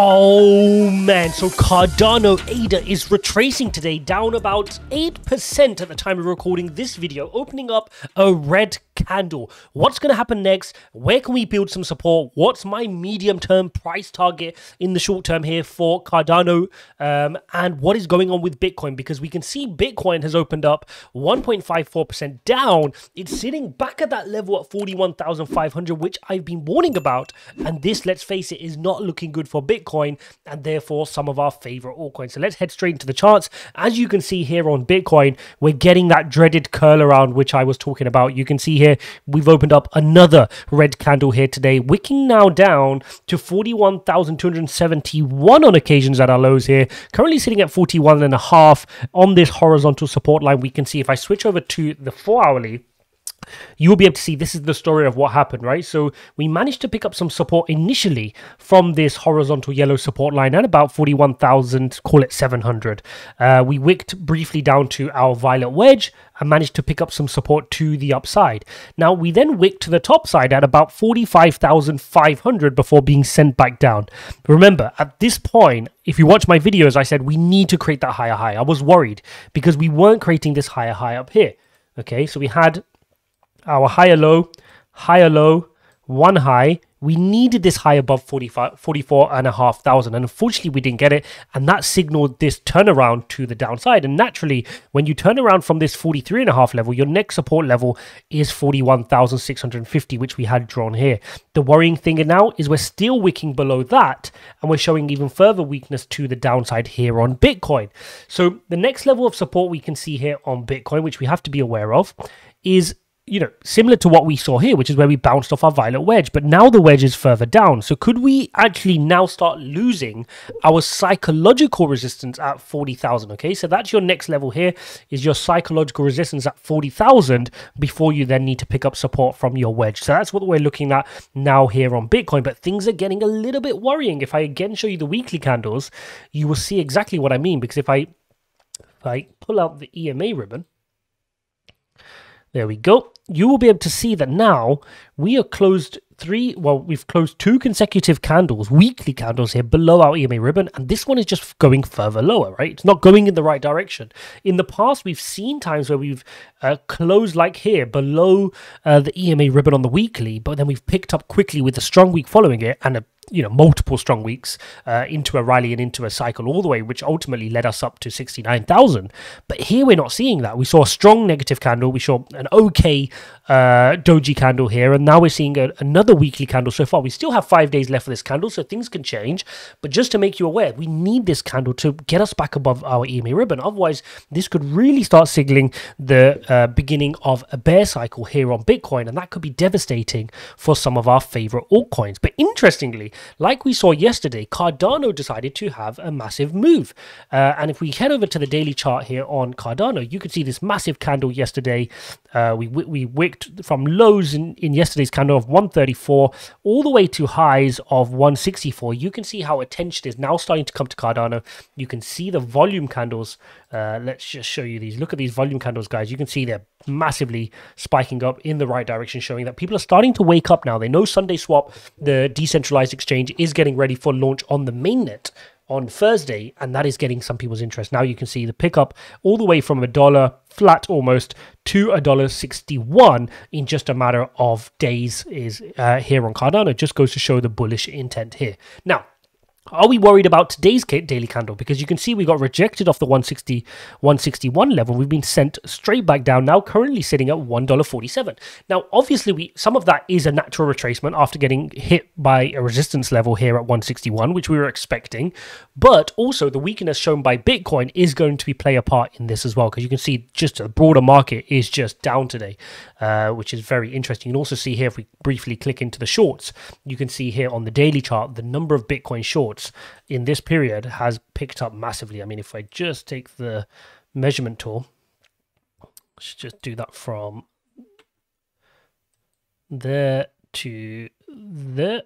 Oh man, so Cardano ADA is retracing today down about 8% at the time of recording this video, opening up a red candle. What's going to happen next? Where can we build some support? What's my medium term price target in the short term here for Cardano? Um, and what is going on with Bitcoin? Because we can see Bitcoin has opened up 1.54% down. It's sitting back at that level at 41,500, which I've been warning about. And this, let's face it, is not looking good for Bitcoin. Bitcoin and therefore some of our favorite altcoins. So let's head straight into the charts. As you can see here on Bitcoin, we're getting that dreaded curl around which I was talking about. You can see here we've opened up another red candle here today, wicking now down to 41,271 on occasions at our lows here. Currently sitting at 41 and a half on this horizontal support line. We can see if I switch over to the four hourly, you will be able to see this is the story of what happened, right? So we managed to pick up some support initially from this horizontal yellow support line at about 41,000, call it 700. Uh, we wicked briefly down to our violet wedge and managed to pick up some support to the upside. Now we then wicked to the top side at about 45,500 before being sent back down. Remember, at this point, if you watch my videos, I said we need to create that higher high. I was worried because we weren't creating this higher high up here. Okay, so we had our higher low, higher low, one high. We needed this high above 45, 44 and a half thousand. And unfortunately, we didn't get it. And that signaled this turnaround to the downside. And naturally, when you turn around from this 43 and a half level, your next support level is 41,650, which we had drawn here. The worrying thing now is we're still wicking below that. And we're showing even further weakness to the downside here on Bitcoin. So the next level of support we can see here on Bitcoin, which we have to be aware of, is you know, similar to what we saw here, which is where we bounced off our violet wedge, but now the wedge is further down. So could we actually now start losing our psychological resistance at 40,000? Okay, so that's your next level here is your psychological resistance at 40,000 before you then need to pick up support from your wedge. So that's what we're looking at now here on Bitcoin, but things are getting a little bit worrying. If I again show you the weekly candles, you will see exactly what I mean because if I if I pull out the EMA ribbon, there we go. You will be able to see that now we are closed three, well, we've closed two consecutive candles, weekly candles here below our EMA ribbon, and this one is just going further lower, right? It's not going in the right direction. In the past, we've seen times where we've uh, closed like here below uh, the EMA ribbon on the weekly, but then we've picked up quickly with a strong week following it and a you know multiple strong weeks uh, into a rally and into a cycle all the way, which ultimately led us up to sixty nine thousand. But here we're not seeing that. We saw a strong negative candle. We saw an okay uh, doji candle here, and now we're seeing a, another weekly candle so far. We still have five days left for this candle, so things can change. But just to make you aware, we need this candle to get us back above our EMA ribbon. Otherwise, this could really start signaling the uh, beginning of a bear cycle here on Bitcoin, and that could be devastating for some of our favorite altcoins. But interestingly, like we saw yesterday, Cardano decided to have a massive move. Uh, and if we head over to the daily chart here on Cardano, you can see this massive candle yesterday. Uh, we we wicked from lows in, in yesterday's candle of 134 all the way to highs of 164. You can see how attention is now starting to come to Cardano. You can see the volume candles. Uh, let's just show you these. Look at these volume candles, guys. You can see they're massively spiking up in the right direction, showing that people are starting to wake up now. They know SundaeSwap, the decentralized exchange, is getting ready for launch on the mainnet on Thursday, and that is getting some people's interest. Now you can see the pickup all the way from a dollar flat almost to a dollar sixty-one in just a matter of days is uh, here on Cardano. It just goes to show the bullish intent here. Now are we worried about today's daily candle? Because you can see we got rejected off the 160, 161 level. We've been sent straight back down now, currently sitting at $1.47. Now, obviously, we some of that is a natural retracement after getting hit by a resistance level here at 161, which we were expecting. But also, the weakness shown by Bitcoin is going to be play a part in this as well, because you can see just the broader market is just down today, uh, which is very interesting. You can also see here, if we briefly click into the shorts, you can see here on the daily chart the number of Bitcoin shorts in this period has picked up massively. I mean, if I just take the measurement tool, let's just do that from there to there.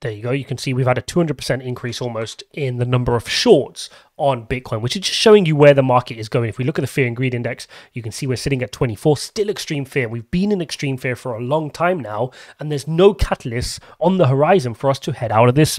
There you go. You can see we've had a 200% increase almost in the number of shorts on Bitcoin, which is just showing you where the market is going. If we look at the fear and greed index, you can see we're sitting at 24, still extreme fear. We've been in extreme fear for a long time now, and there's no catalyst on the horizon for us to head out of this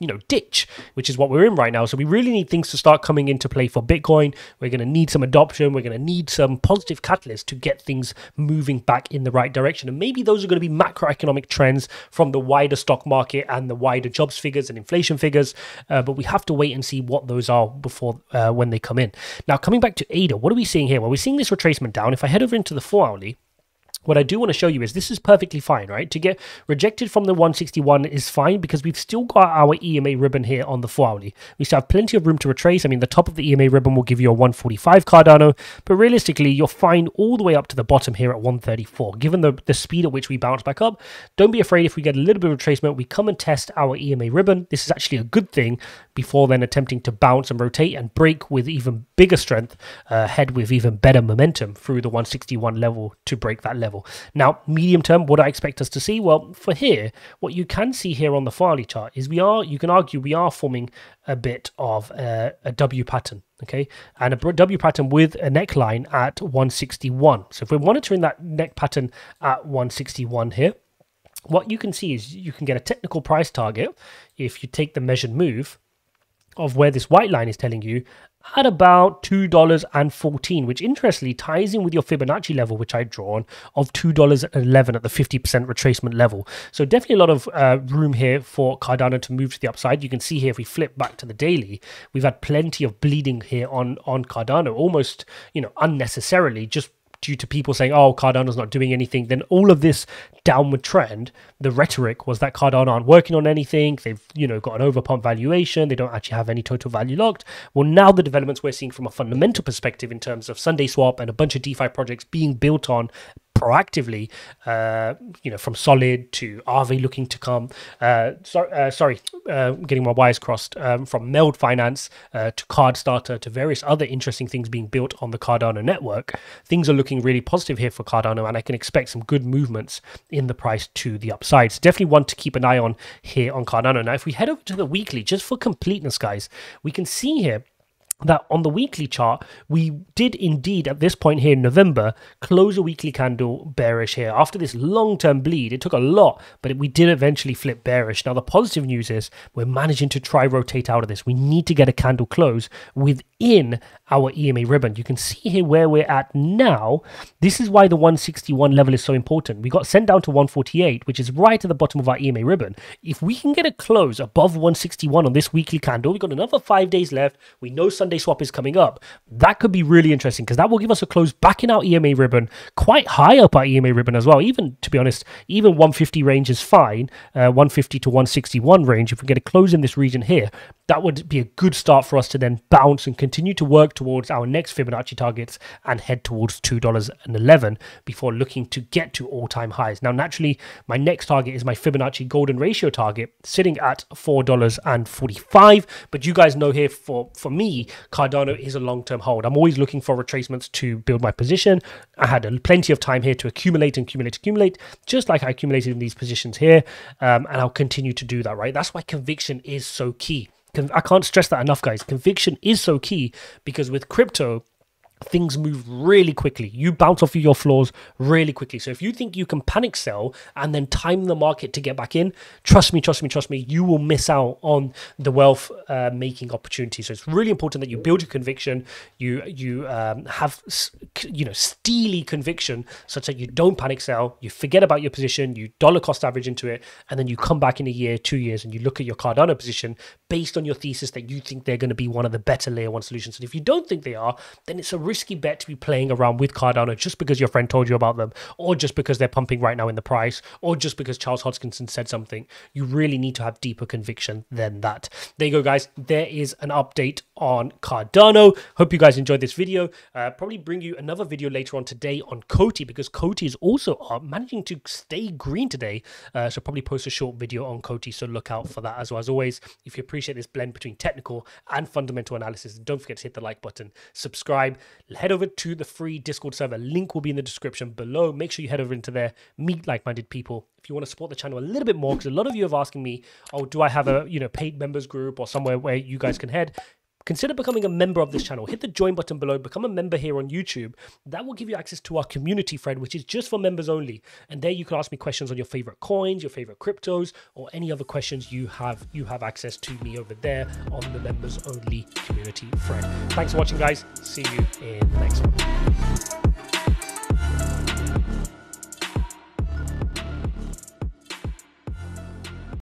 you know, ditch, which is what we're in right now. So we really need things to start coming into play for Bitcoin. We're going to need some adoption. We're going to need some positive catalysts to get things moving back in the right direction. And maybe those are going to be macroeconomic trends from the wider stock market and the wider jobs figures and inflation figures. Uh, but we have to wait and see what those are before uh, when they come in. Now, coming back to ADA, what are we seeing here? Well, we're seeing this retracement down. If I head over into the four hourly, what I do want to show you is this is perfectly fine, right? To get rejected from the 161 is fine because we've still got our EMA ribbon here on the 4 hourly. We still have plenty of room to retrace. I mean, the top of the EMA ribbon will give you a 145 Cardano, but realistically, you're fine all the way up to the bottom here at 134. Given the, the speed at which we bounce back up, don't be afraid if we get a little bit of retracement, we come and test our EMA ribbon. This is actually a good thing before then attempting to bounce and rotate and break with even bigger strength, uh, head with even better momentum through the 161 level to break that level. Now, medium term, what I expect us to see? Well, for here, what you can see here on the four hourly chart is we are, you can argue, we are forming a bit of a, a W pattern, okay? And a W pattern with a neckline at 161. So if we're monitoring that neck pattern at 161 here, what you can see is you can get a technical price target if you take the measured move of where this white line is telling you at about $2.14, which interestingly ties in with your Fibonacci level, which I'd drawn of $2.11 at the 50% retracement level. So definitely a lot of uh, room here for Cardano to move to the upside. You can see here, if we flip back to the daily, we've had plenty of bleeding here on, on Cardano, almost, you know, unnecessarily, just due to people saying, oh, Cardano's not doing anything, then all of this downward trend, the rhetoric was that Cardano aren't working on anything. They've, you know, got an overpump valuation. They don't actually have any total value locked. Well, now the developments we're seeing from a fundamental perspective in terms of SundaeSwap and a bunch of DeFi projects being built on proactively, uh, you know, from Solid to RV looking to come. Uh, uh, sorry, uh, getting my wires crossed. Um, from Meld Finance uh, to CardStarter to various other interesting things being built on the Cardano network. Things are looking really positive here for Cardano, and I can expect some good movements in the price to the upside. So definitely one to keep an eye on here on Cardano. Now, if we head over to the weekly, just for completeness, guys, we can see here that on the weekly chart, we did indeed at this point here in November close a weekly candle bearish here. After this long term bleed, it took a lot, but we did eventually flip bearish. Now, the positive news is we're managing to try rotate out of this. We need to get a candle close within our EMA ribbon. You can see here where we're at now. This is why the 161 level is so important. We got sent down to 148, which is right at the bottom of our EMA ribbon. If we can get a close above 161 on this weekly candle, we've got another five days left. We know Sundae swap is coming up. That could be really interesting because that will give us a close back in our EMA ribbon, quite high up our EMA ribbon as well. Even, to be honest, even 150 range is fine. Uh, 150 to 161 range. If we get a close in this region here, that would be a good start for us to then bounce and continue to work towards our next Fibonacci targets and head towards $2.11 before looking to get to all-time highs. Now, naturally, my next target is my Fibonacci golden ratio target sitting at $4.45. But you guys know here for, for me, Cardano is a long-term hold. I'm always looking for retracements to build my position. I had plenty of time here to accumulate and accumulate, accumulate, just like I accumulated in these positions here. Um, and I'll continue to do that, right? That's why conviction is so key. I can't stress that enough, guys. Conviction is so key because with crypto, things move really quickly. You bounce off of your floors really quickly. So if you think you can panic sell and then time the market to get back in, trust me, trust me, trust me, you will miss out on the wealth uh, making opportunity. So it's really important that you build your conviction. You you um, have you know steely conviction such that you don't panic sell. You forget about your position. You dollar cost average into it, and then you come back in a year, two years, and you look at your Cardano position based on your thesis that you think they're going to be one of the better layer one solutions. And if you don't think they are, then it's a risky bet to be playing around with Cardano just because your friend told you about them, or just because they're pumping right now in the price, or just because Charles Hoskinson said something. You really need to have deeper conviction than that. There you go, guys. There is an update on Cardano. Hope you guys enjoyed this video. Uh, probably bring you another video later on today on COTI because COTI is also uh, managing to stay green today. Uh, so probably post a short video on COTI. So look out for that as well. As always, if you appreciate this blend between technical and fundamental analysis, don't forget to hit the like button, subscribe, head over to the free Discord server. Link will be in the description below. Make sure you head over into there, meet like-minded people. If you want to support the channel a little bit more, because a lot of you have asking me, oh, do I have a you know paid members group or somewhere where you guys can head? Consider becoming a member of this channel. Hit the join button below, become a member here on YouTube. That will give you access to our community thread, which is just for members only. And there you can ask me questions on your favorite coins, your favorite cryptos, or any other questions you have. You have access to me over there on the members only community thread. Thanks for watching, guys. See you in the next one.